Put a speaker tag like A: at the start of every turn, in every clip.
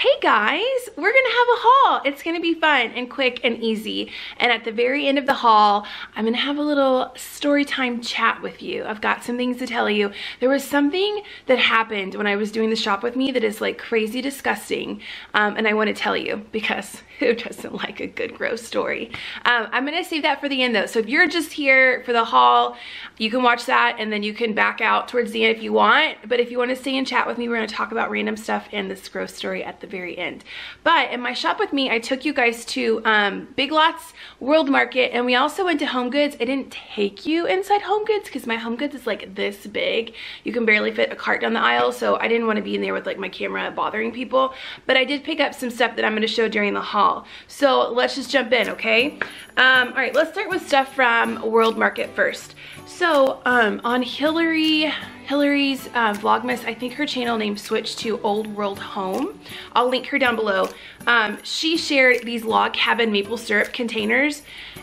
A: hey guys, we're gonna have a haul. It's gonna be fun and quick and easy. And at the very end of the haul, I'm gonna have a little story time chat with you. I've got some things to tell you. There was something that happened when I was doing the shop with me that is like crazy disgusting. Um, and I wanna tell you because who doesn't like a good gross story? Um, I'm gonna save that for the end though. So if you're just here for the haul, you can watch that and then you can back out towards the end if you want. But if you wanna stay and chat with me, we're gonna talk about random stuff and this gross story at the very end. But in my shop with me, I took you guys to um, Big Lots World Market and we also went to Home Goods. I didn't take you inside Home Goods because my Home Goods is like this big. You can barely fit a cart down the aisle. So I didn't wanna be in there with like my camera bothering people. But I did pick up some stuff that I'm gonna show during the haul. So let's just jump in, okay? Um, all right, let's start with stuff from World Market first. So um, on Hilary, Hilary's uh, Vlogmas, I think her channel name switched to Old World Home. I'll link her down below. Um, she shared these log cabin maple syrup containers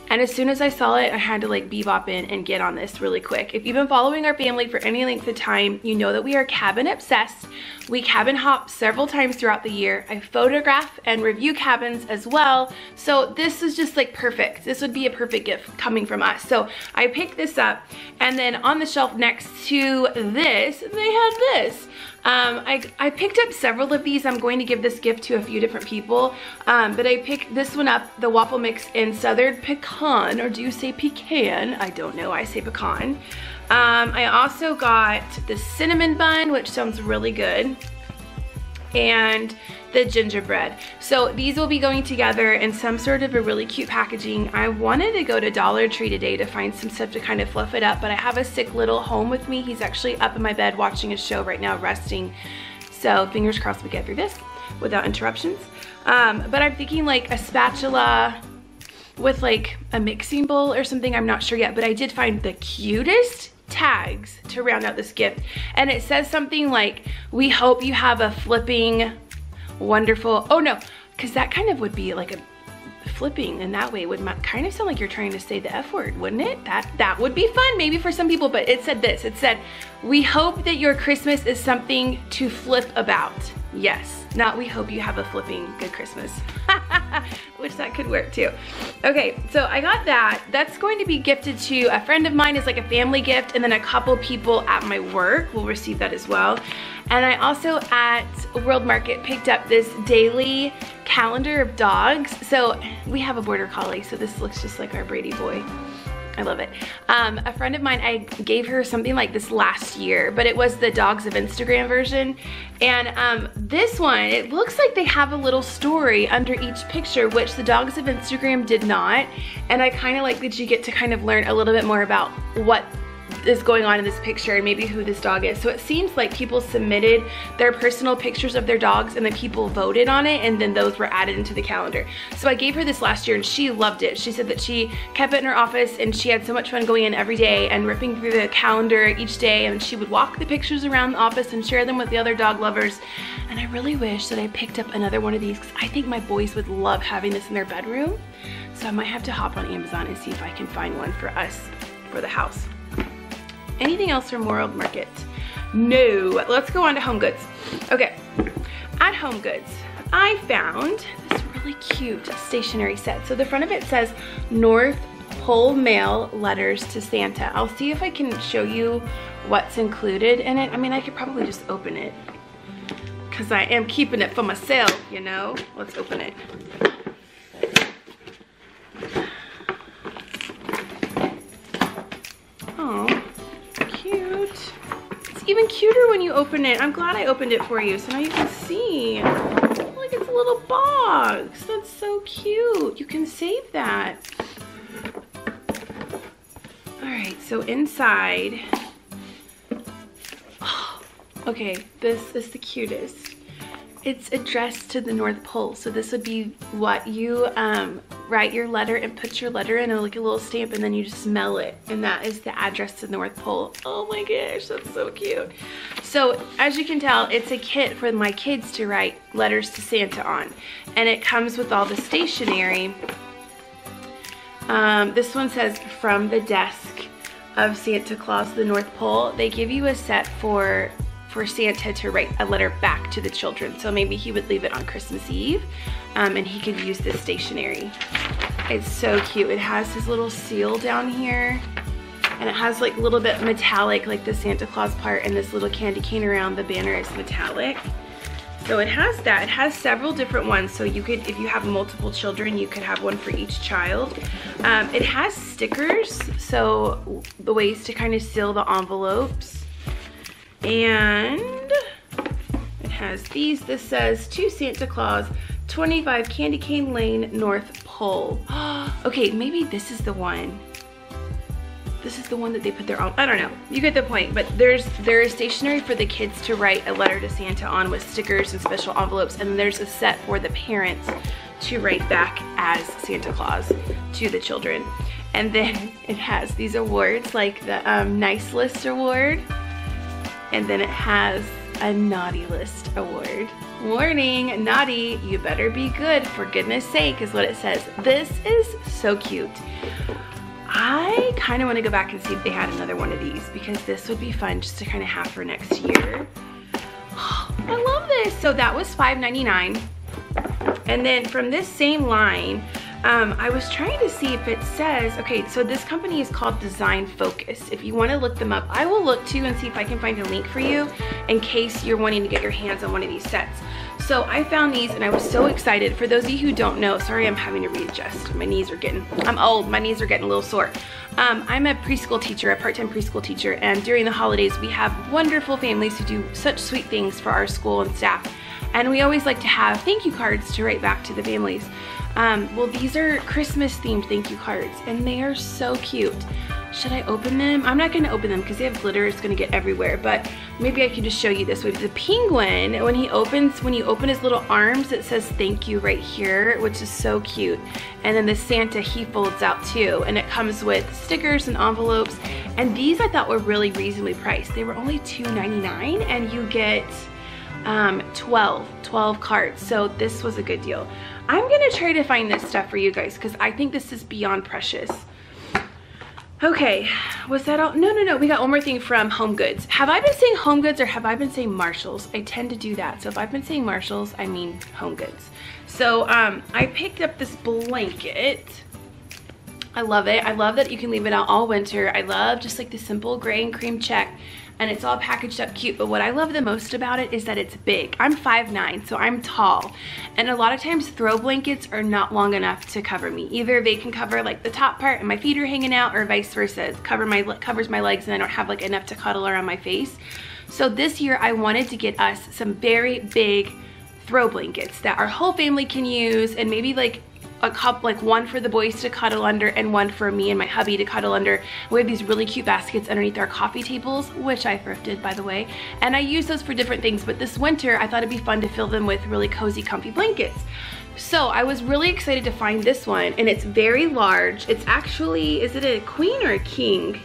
A: and as soon as I saw it, I had to like bebop in and get on this really quick. If you've been following our family for any length of time, you know that we are cabin obsessed. We cabin hop several times throughout the year. I photograph and review cabins as well. So this is just like perfect. This would be a perfect gift coming from us. So I picked this up and then on the shelf next to this, they had this. Um, I, I picked up several of these. I'm going to give this gift to a few different people. Um, but I picked this one up, the waffle mix in Southern Pecan, or do you say pecan? I don't know, I say pecan. Um, I also got the cinnamon bun, which sounds really good. And the gingerbread. So these will be going together in some sort of a really cute packaging. I wanted to go to Dollar Tree today to find some stuff to kind of fluff it up, but I have a sick little home with me. He's actually up in my bed watching a show right now, resting. So fingers crossed we get through this without interruptions. Um, but I'm thinking like a spatula with like a mixing bowl or something. I'm not sure yet, but I did find the cutest tags to round out this gift. And it says something like, we hope you have a flipping wonderful. Oh no, because that kind of would be like a flipping in that way would kind of sound like you're trying to say the F word, wouldn't it? That, that would be fun maybe for some people, but it said this, it said, we hope that your Christmas is something to flip about. Yes, not we hope you have a flipping good Christmas. Which that could work too. Okay, so I got that. That's going to be gifted to a friend of mine as like a family gift and then a couple people at my work will receive that as well. And I also at World Market picked up this daily calendar of dogs. So we have a border collie, so this looks just like our Brady boy. I love it. Um, a friend of mine, I gave her something like this last year, but it was the Dogs of Instagram version. And um, this one, it looks like they have a little story under each picture, which the Dogs of Instagram did not. And I kind of like that you get to kind of learn a little bit more about what is going on in this picture and maybe who this dog is. So it seems like people submitted their personal pictures of their dogs and then people voted on it and then those were added into the calendar. So I gave her this last year and she loved it. She said that she kept it in her office and she had so much fun going in every day and ripping through the calendar each day and she would walk the pictures around the office and share them with the other dog lovers. And I really wish that I picked up another one of these because I think my boys would love having this in their bedroom. So I might have to hop on Amazon and see if I can find one for us for the house. Anything else from World Market? No, let's go on to Home Goods. Okay, at Home Goods, I found this really cute stationery set. So the front of it says North Pole Mail Letters to Santa. I'll see if I can show you what's included in it. I mean, I could probably just open it because I am keeping it for myself, you know? Let's open it. Even cuter when you open it. I'm glad I opened it for you. So now you can see. Look, it's a little box. That's so cute. You can save that. All right, so inside. Oh, okay, this is the cutest. It's addressed to the North Pole. So this would be what you um, write your letter and put your letter in a, like a little stamp and then you just mail it. And that is the address to the North Pole. Oh my gosh, that's so cute. So as you can tell, it's a kit for my kids to write letters to Santa on. And it comes with all the stationery. Um, this one says, from the desk of Santa Claus, the North Pole. They give you a set for for Santa to write a letter back to the children. So maybe he would leave it on Christmas Eve um, and he could use this stationery. It's so cute. It has his little seal down here and it has like a little bit metallic like the Santa Claus part and this little candy cane around the banner is metallic. So it has that. It has several different ones. So you could, if you have multiple children, you could have one for each child. Um, it has stickers. So the ways to kind of seal the envelopes. And it has these. This says to Santa Claus, 25 Candy Cane Lane, North Pole. okay, maybe this is the one this is the one that they put their own, I don't know. You get the point, but there's there is stationery for the kids to write a letter to Santa on with stickers and special envelopes, and there's a set for the parents to write back as Santa Claus to the children. And then it has these awards like the um, Nice List Award, and then it has a Naughty List Award. Warning, naughty, you better be good, for goodness sake, is what it says. This is so cute. I kind of want to go back and see if they had another one of these because this would be fun just to kind of have for next year. I love this. So that was $5.99. And then from this same line, um, I was trying to see if it says, okay, so this company is called Design Focus. If you want to look them up, I will look too and see if I can find a link for you in case you're wanting to get your hands on one of these sets. So I found these and I was so excited. For those of you who don't know, sorry I'm having to readjust. My knees are getting, I'm old, my knees are getting a little sore. Um, I'm a preschool teacher, a part-time preschool teacher, and during the holidays we have wonderful families who do such sweet things for our school and staff. And we always like to have thank you cards to write back to the families. Um, well, these are Christmas themed thank you cards and they are so cute. Should I open them? I'm not gonna open them because they have glitter, it's gonna get everywhere, but maybe I can just show you this way. The penguin, when he opens, when you open his little arms, it says thank you right here, which is so cute. And then the Santa, he folds out too, and it comes with stickers and envelopes. And these I thought were really reasonably priced. They were only $2.99 and you get um, 12, 12 cards. So this was a good deal. I'm gonna try to find this stuff for you guys because I think this is beyond precious. Okay, was that all? No, no, no, we got one more thing from Home Goods. Have I been saying Home Goods or have I been saying Marshalls? I tend to do that. So if I've been saying Marshalls, I mean Home Goods. So um, I picked up this blanket. I love it. I love that you can leave it out all winter. I love just like the simple gray and cream check and it's all packaged up cute. But what I love the most about it is that it's big. I'm 5'9", so I'm tall. And a lot of times throw blankets are not long enough to cover me. Either they can cover like the top part and my feet are hanging out or vice versa. It cover my, covers my legs and I don't have like enough to cuddle around my face. So this year I wanted to get us some very big throw blankets that our whole family can use and maybe like a cup, like one for the boys to cuddle under and one for me and my hubby to cuddle under. We have these really cute baskets underneath our coffee tables, which I thrifted by the way. And I use those for different things, but this winter I thought it'd be fun to fill them with really cozy, comfy blankets. So I was really excited to find this one and it's very large. It's actually, is it a queen or a king?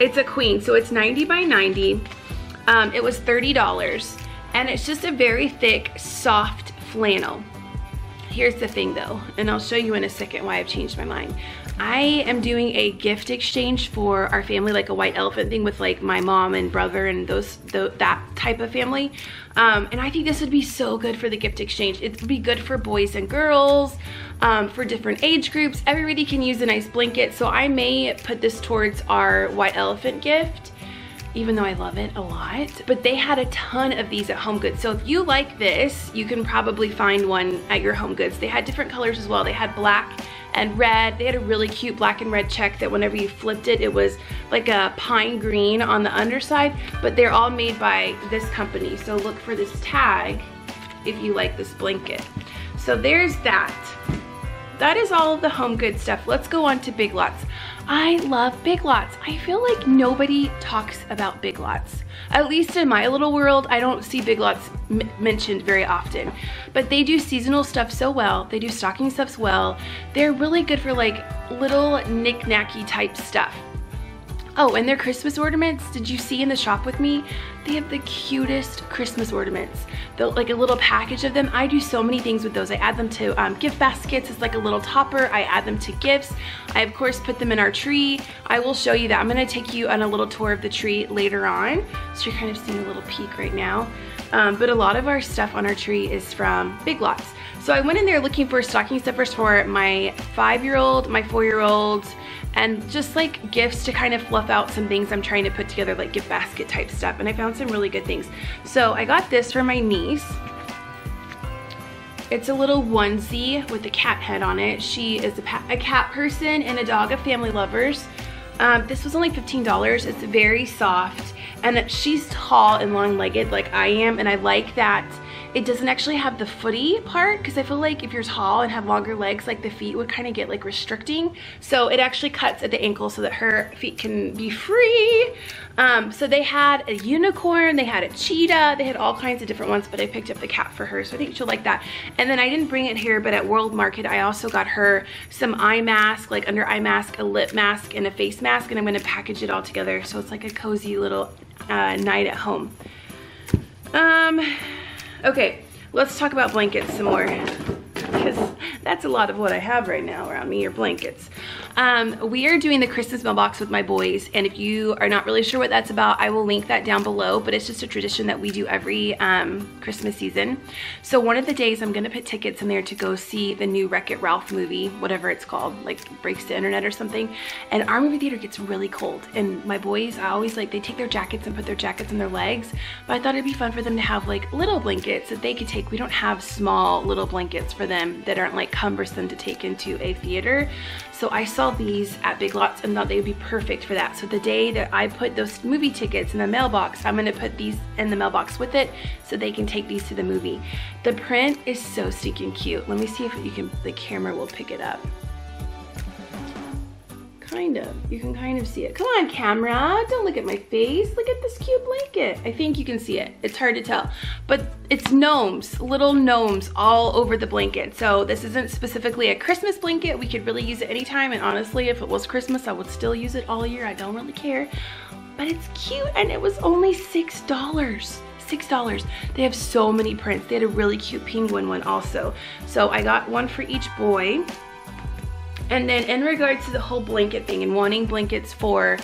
A: It's a queen, so it's 90 by 90. Um, it was $30 and it's just a very thick, soft flannel. Here's the thing though, and I'll show you in a second why I've changed my mind. I am doing a gift exchange for our family, like a white elephant thing with like my mom and brother and those the, that type of family. Um, and I think this would be so good for the gift exchange. It would be good for boys and girls, um, for different age groups. Everybody can use a nice blanket. So I may put this towards our white elephant gift even though I love it a lot. But they had a ton of these at Home Goods. So if you like this, you can probably find one at your Home Goods. They had different colors as well. They had black and red. They had a really cute black and red check that whenever you flipped it, it was like a pine green on the underside, but they're all made by this company. So look for this tag if you like this blanket. So there's that. That is all of the home good stuff. Let's go on to Big Lots. I love Big Lots. I feel like nobody talks about Big Lots. At least in my little world, I don't see Big Lots mentioned very often. But they do seasonal stuff so well. They do stocking stuffs well. They're really good for like little knick-knacky type stuff. Oh, and their Christmas ornaments, did you see in the shop with me? They have the cutest Christmas ornaments. They're like a little package of them. I do so many things with those. I add them to um, gift baskets. It's like a little topper. I add them to gifts. I, of course, put them in our tree. I will show you that. I'm gonna take you on a little tour of the tree later on. So you're kind of seeing a little peek right now. Um, but a lot of our stuff on our tree is from Big Lots. So I went in there looking for stocking stuffers for my five-year-old, my four-year-old, and just like gifts to kind of fluff out some things I'm trying to put together, like gift basket type stuff. And I found some really good things. So I got this for my niece. It's a little onesie with a cat head on it. She is a, a cat person and a dog of family lovers. Um, this was only $15. It's very soft and she's tall and long-legged like I am and I like that it doesn't actually have the footy part because I feel like if you're tall and have longer legs, like the feet would kind of get like restricting. So it actually cuts at the ankle so that her feet can be free. Um, so they had a unicorn, they had a cheetah, they had all kinds of different ones, but I picked up the cat for her, so I think she'll like that. And then I didn't bring it here, but at World Market, I also got her some eye mask, like under eye mask, a lip mask, and a face mask, and I'm gonna package it all together so it's like a cozy little uh, night at home. Um, Okay, let's talk about blankets some more that's a lot of what I have right now around me, or blankets. Um, we are doing the Christmas mailbox with my boys, and if you are not really sure what that's about, I will link that down below, but it's just a tradition that we do every um, Christmas season. So one of the days I'm gonna put tickets in there to go see the new Wreck-It Ralph movie, whatever it's called, like Breaks the Internet or something, and our movie theater gets really cold, and my boys, I always like, they take their jackets and put their jackets on their legs, but I thought it'd be fun for them to have like little blankets that they could take. We don't have small little blankets for them that aren't like cumbersome to take into a theater. So I saw these at Big Lots and thought they would be perfect for that. So the day that I put those movie tickets in the mailbox, I'm gonna put these in the mailbox with it so they can take these to the movie. The print is so stinking cute. Let me see if you can, the camera will pick it up. Kind of. You can kind of see it. Come on, camera. Don't look at my face. Look at this cute blanket. I think you can see it. It's hard to tell. But it's gnomes, little gnomes all over the blanket. So this isn't specifically a Christmas blanket. We could really use it anytime. And honestly, if it was Christmas, I would still use it all year. I don't really care. But it's cute and it was only $6 six dollars they have so many prints they had a really cute penguin one also so i got one for each boy and then in regards to the whole blanket thing and wanting blankets for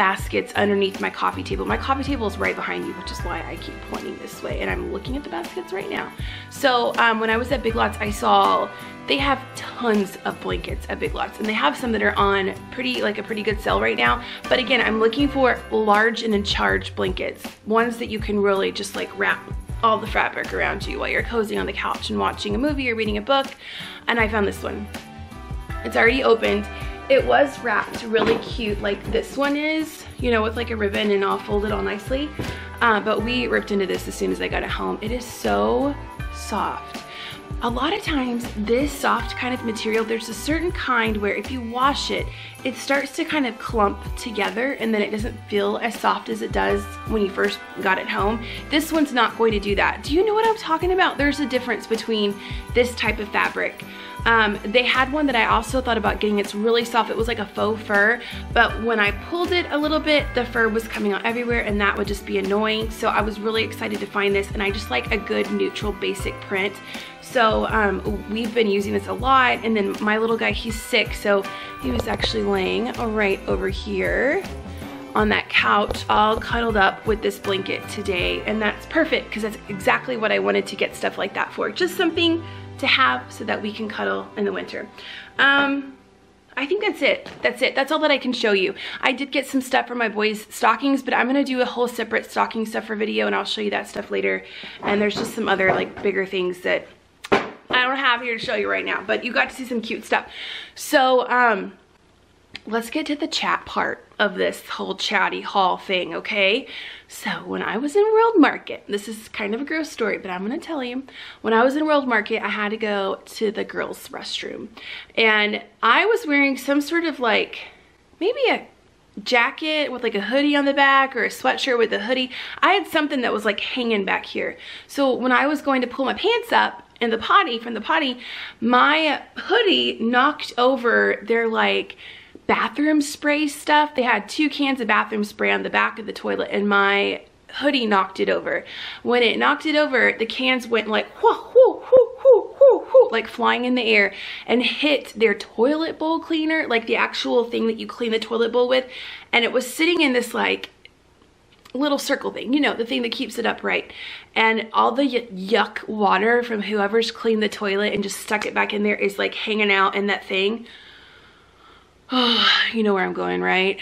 A: baskets underneath my coffee table. My coffee table is right behind you, which is why I keep pointing this way. And I'm looking at the baskets right now. So um, when I was at Big Lots, I saw they have tons of blankets at Big Lots. And they have some that are on pretty, like a pretty good sale right now. But again, I'm looking for large and in charge blankets. Ones that you can really just like wrap all the fabric around you while you're cozy on the couch and watching a movie or reading a book. And I found this one. It's already opened. It was wrapped really cute like this one is, you know, with like a ribbon and all folded all nicely. Uh, but we ripped into this as soon as I got it home. It is so soft. A lot of times this soft kind of material, there's a certain kind where if you wash it, it starts to kind of clump together and then it doesn't feel as soft as it does when you first got it home. This one's not going to do that. Do you know what I'm talking about? There's a difference between this type of fabric um, they had one that I also thought about getting. It's really soft. It was like a faux fur, but when I pulled it a little bit, the fur was coming out everywhere and that would just be annoying. So I was really excited to find this and I just like a good neutral basic print. So um, we've been using this a lot and then my little guy, he's sick. So he was actually laying right over here on that couch all cuddled up with this blanket today and that's perfect because that's exactly what I wanted to get stuff like that for just something to have so that we can cuddle in the winter. Um, I think that's it. That's it. That's all that I can show you. I did get some stuff for my boys' stockings, but I'm going to do a whole separate stocking stuffer video and I'll show you that stuff later. And there's just some other like bigger things that I don't have here to show you right now, but you got to see some cute stuff. So, um, let's get to the chat part of this whole chatty haul thing, okay? So when I was in World Market, this is kind of a gross story, but I'm gonna tell you. When I was in World Market, I had to go to the girls' restroom. And I was wearing some sort of like, maybe a jacket with like a hoodie on the back or a sweatshirt with a hoodie. I had something that was like hanging back here. So when I was going to pull my pants up in the potty, from the potty, my hoodie knocked over their like bathroom spray stuff. They had two cans of bathroom spray on the back of the toilet and my hoodie knocked it over. When it knocked it over, the cans went like whoo, whoo, whoo, whoo, whoo, like flying in the air and hit their toilet bowl cleaner, like the actual thing that you clean the toilet bowl with. And it was sitting in this like little circle thing, you know, the thing that keeps it upright. And all the yuck water from whoever's cleaned the toilet and just stuck it back in there is like hanging out in that thing. Oh, you know where I'm going, right?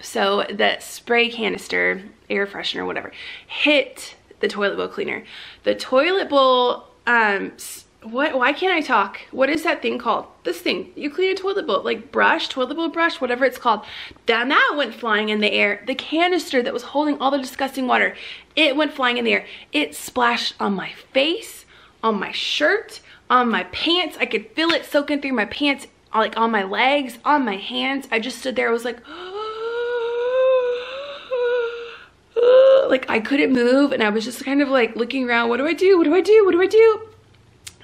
A: So that spray canister, air freshener, whatever, hit the toilet bowl cleaner. The toilet bowl, um, what, why can't I talk? What is that thing called? This thing, you clean a toilet bowl, like brush, toilet bowl brush, whatever it's called. Then that went flying in the air. The canister that was holding all the disgusting water, it went flying in the air. It splashed on my face, on my shirt, on my pants. I could feel it soaking through my pants, like on my legs, on my hands. I just stood there, I was like, like I couldn't move and I was just kind of like looking around, what do I do? What do I do? What do I do?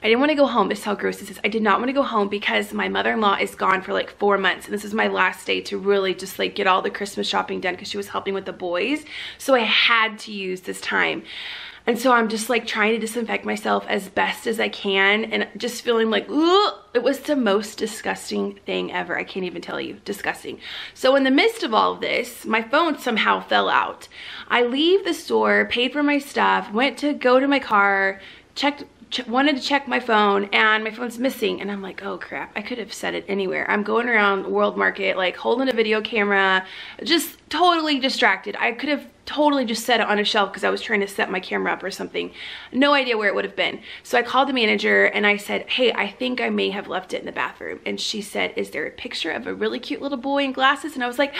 A: I didn't want to go home. This is how gross this is. I did not want to go home because my mother-in-law is gone for like four months. And this is my last day to really just like get all the Christmas shopping done because she was helping with the boys. So I had to use this time. And so I'm just like trying to disinfect myself as best as I can and just feeling like, ooh, it was the most disgusting thing ever. I can't even tell you, disgusting. So in the midst of all of this, my phone somehow fell out. I leave the store, paid for my stuff, went to go to my car, checked wanted to check my phone and my phone's missing and I'm like, oh crap, I could have set it anywhere. I'm going around World Market like holding a video camera, just totally distracted. I could have totally just set it on a shelf because I was trying to set my camera up or something. No idea where it would have been. So I called the manager and I said, hey, I think I may have left it in the bathroom. And she said, is there a picture of a really cute little boy in glasses? And I was like,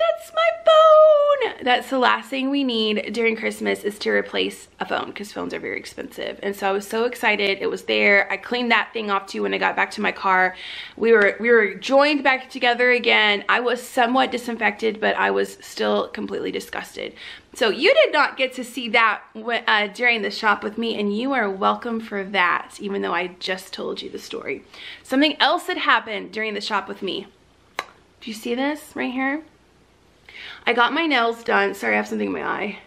A: that's my phone. That's the last thing we need during Christmas is to replace a phone because phones are very expensive. And so I was so excited. It was there. I cleaned that thing off too when I got back to my car. We were we were joined back together again. I was somewhat disinfected, but I was still completely disgusted. So you did not get to see that uh, during the shop with me and you are welcome for that, even though I just told you the story. Something else that happened during the shop with me. Do you see this right here? I got my nails done. Sorry, I have something in my eye.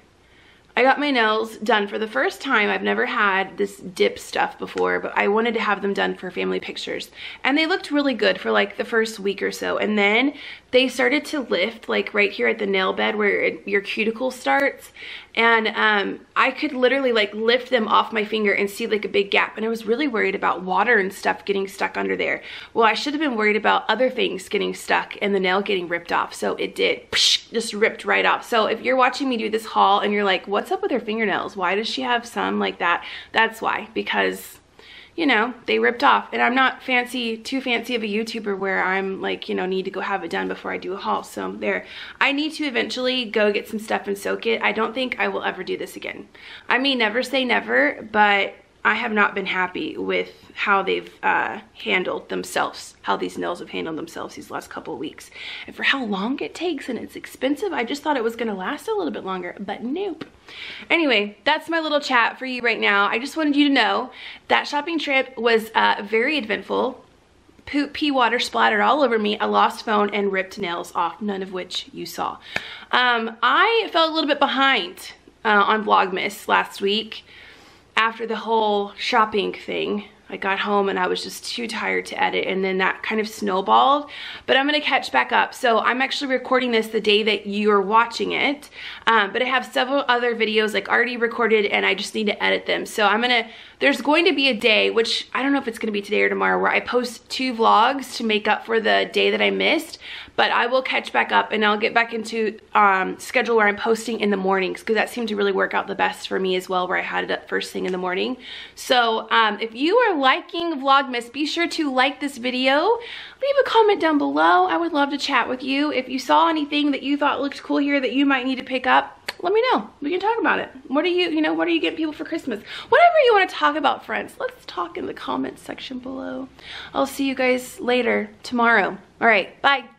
A: I got my nails done for the first time. I've never had this dip stuff before, but I wanted to have them done for family pictures. And they looked really good for like the first week or so. And then they started to lift like right here at the nail bed where it, your cuticle starts and um, I could literally like lift them off my finger and see like a big gap and I was really worried about water and stuff getting stuck under there. Well, I should have been worried about other things getting stuck and the nail getting ripped off. So it did, just ripped right off. So if you're watching me do this haul and you're like, what's up with her fingernails? Why does she have some like that? That's why, because you know, they ripped off. And I'm not fancy, too fancy of a YouTuber where I'm like, you know, need to go have it done before I do a haul. So there, I need to eventually go get some stuff and soak it. I don't think I will ever do this again. I mean, never say never, but I have not been happy with how they've uh, handled themselves, how these nails have handled themselves these last couple of weeks. And for how long it takes and it's expensive, I just thought it was gonna last a little bit longer, but nope. Anyway, that's my little chat for you right now. I just wanted you to know that shopping trip was uh, very eventful. Poop, pee water splattered all over me, a lost phone, and ripped nails off, none of which you saw. Um, I felt a little bit behind uh, on Vlogmas last week after the whole shopping thing. I got home and I was just too tired to edit and then that kind of snowballed. But I'm gonna catch back up. So I'm actually recording this the day that you're watching it um, but I have several other videos like already recorded and I just need to edit them. So I'm gonna there's going to be a day which I don't know if it's gonna be today or tomorrow where I post two vlogs to make up for the day that I missed but I will catch back up and I'll get back into um, schedule where I'm posting in the mornings because that seemed to really work out the best for me as well where I had it up first thing in the morning. So um, if you are liking Vlogmas, be sure to like this video. Leave a comment down below. I would love to chat with you. If you saw anything that you thought looked cool here that you might need to pick up, let me know. We can talk about it. What are you, you know, what are you getting people for Christmas? Whatever you want to talk about, friends, let's talk in the comments section below. I'll see you guys later tomorrow. All right, bye.